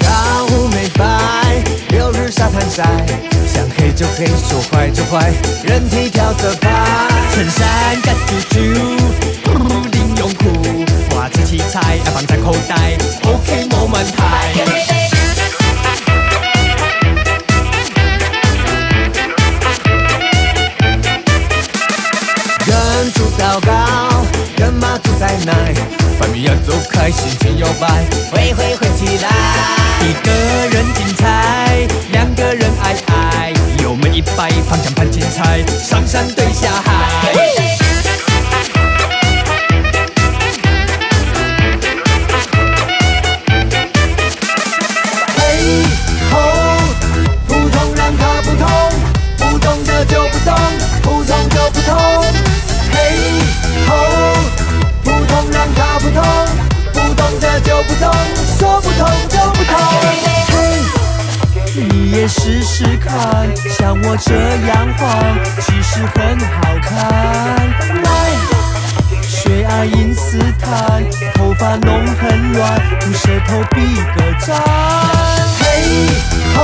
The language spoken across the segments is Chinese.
高美白，六日沙滩晒，想黑就黑，说坏就坏，人体调色盘，衬衫干啾啾，零用裤，花枝器材要放在口袋。人主祷告，跟妈祖在那，饭米要走开，心情摇摆，挥挥挥起来。一个人精彩，两个人爱爱，油门一摆，方向盘精彩，上山说不通就不通。嘿，你也试试看，像我这样晃，其实很好看。来。学爱因斯坦，头发弄很乱，不舌头比个赞。嘿吼，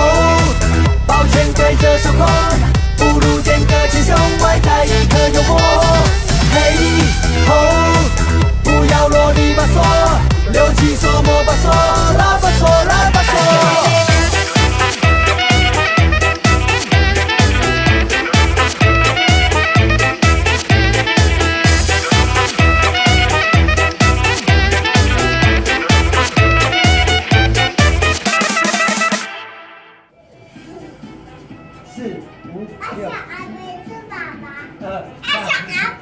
小阿飞是爸爸，爱小阿。